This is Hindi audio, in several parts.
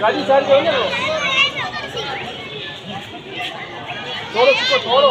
गाड़ी सारी जाइए थोड़ो थोड़ो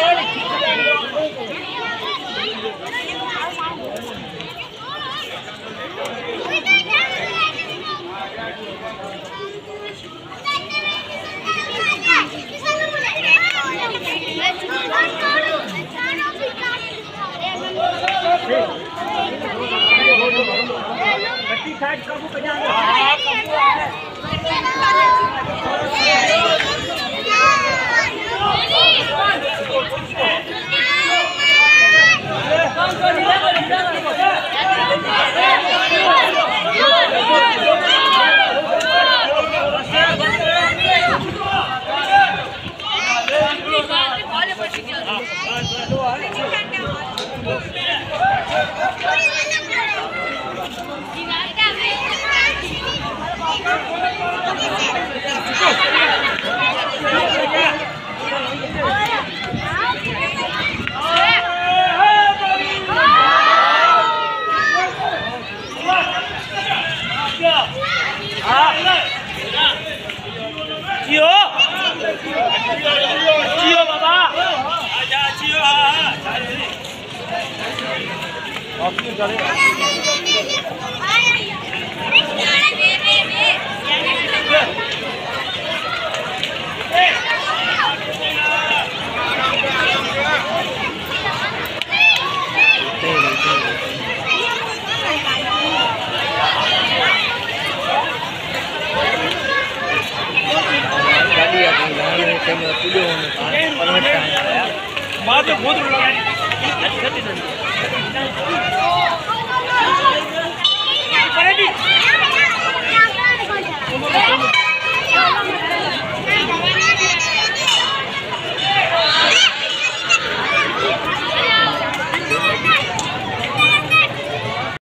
olha aqui. जियो जियो बाबा आजा जियो आपकी चले Yeah. कैमरा तुल्य होने परमिट आया बाद में बहुत अच्छा